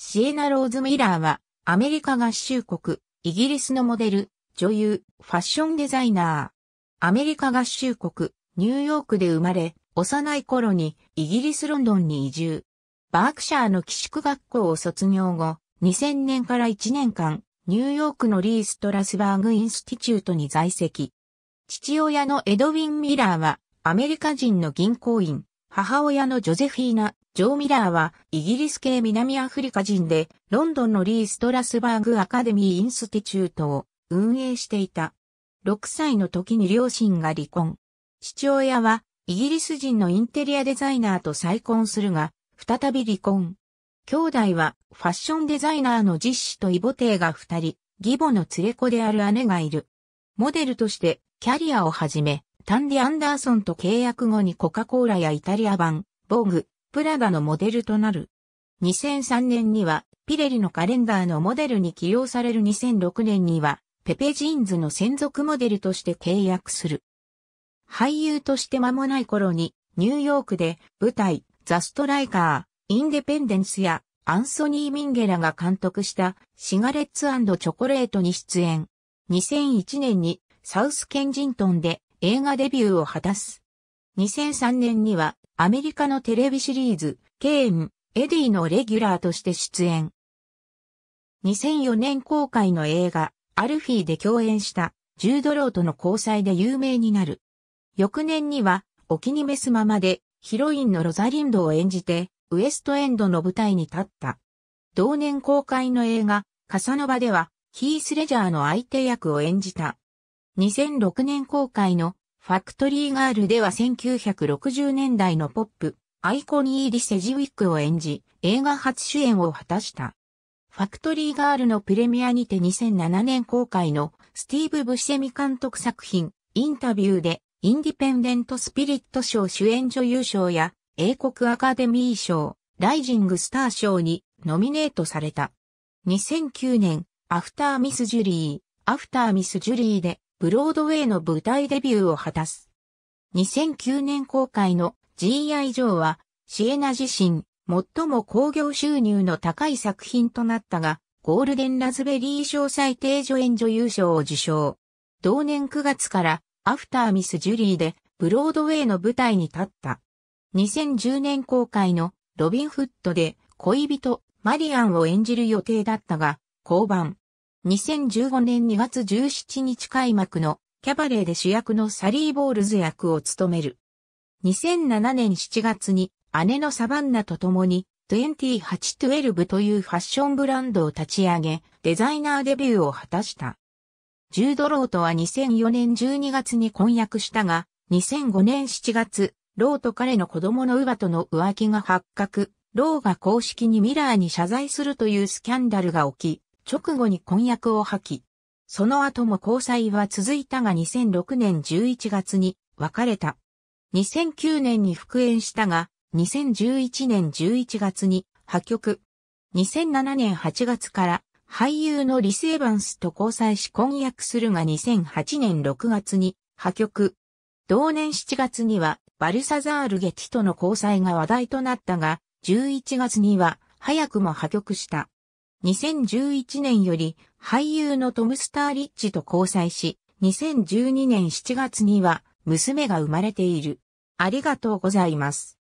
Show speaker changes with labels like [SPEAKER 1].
[SPEAKER 1] シエナ・ローズ・ミラーは、アメリカ合衆国、イギリスのモデル、女優、ファッションデザイナー。アメリカ合衆国、ニューヨークで生まれ、幼い頃にイギリス・ロンドンに移住。バークシャーの寄宿学校を卒業後、2000年から1年間、ニューヨークのリー・ストラスバーグ・インスティチュートに在籍。父親のエドウィン・ミラーは、アメリカ人の銀行員、母親のジョゼフィーナ・ジョー・ミラーはイギリス系南アフリカ人でロンドンのリー・ストラスバーグ・アカデミー・インスティチュートを運営していた。6歳の時に両親が離婚。父親はイギリス人のインテリアデザイナーと再婚するが、再び離婚。兄弟はファッションデザイナーの実子とイボテイが二人、義母の連れ子である姉がいる。モデルとしてキャリアを始め、タンディ・アンダーソンと契約後にコカ・コーラやイタリア版、ボーグ、プラダのモデルとなる。2003年には、ピレリのカレンダーのモデルに起用される2006年には、ペペジーンズの専属モデルとして契約する。俳優として間もない頃に、ニューヨークで舞台、ザ・ストライカー、インデペンデンスやアンソニー・ミンゲラが監督したシガレッツチョコレートに出演。2001年にサウスケンジントンで映画デビューを果たす。2003年にはアメリカのテレビシリーズ、キーン・エディのレギュラーとして出演。2004年公開の映画、アルフィーで共演したジュードローとの交際で有名になる。翌年には、お気に召すままで、ヒロインのロザリンドを演じて、ウエストエンドの舞台に立った。同年公開の映画、カサノバでは、ヒース・レジャーの相手役を演じた。2006年公開のファクトリーガールでは1960年代のポップ、アイコニー・リ・セジウィックを演じ、映画初主演を果たした。ファクトリーガールのプレミアにて2007年公開のスティーブ・ブシセミ監督作品、インタビューで、インディペンデント・スピリット賞主演女優賞や、英国アカデミー賞、ライジング・スター賞にノミネートされた。2009年、アフター・ミス・ジュリー、アフター・ミス・ジュリーでブロードウェイの舞台デビューを果たす。2009年公開の G.I. ジョーは、シエナ自身、最も興行収入の高い作品となったが、ゴールデンラズベリー賞最低助演女優賞を受賞。同年9月からアフターミス・ジュリーでブロードウェイの舞台に立った。2010年公開のロビンフッドで恋人マリアンを演じる予定だったが、降板。2015年2月17日開幕のキャバレーで主役のサリー・ボールズ役を務める。2007年7月に姉のサバンナと共に2812というファッションブランドを立ち上げ、デザイナーデビューを果たした。ジュード・ローとは2004年12月に婚約したが、2005年7月、ローと彼の子供のウバとの浮気が発覚、ローが公式にミラーに謝罪するというスキャンダルが起き、直後に婚約を破棄。その後も交際は続いたが2006年11月に別れた。2009年に復縁したが、2011年11月に破局。2007年8月から俳優のリス・エヴァンスと交際し婚約するが2008年6月に破局。同年7月にはバルサザール・ゲティとの交際が話題となったが、11月には早くも破局した。2011年より俳優のトム・スターリッチと交際し、2012年7月には娘が生まれている。ありがとうございます。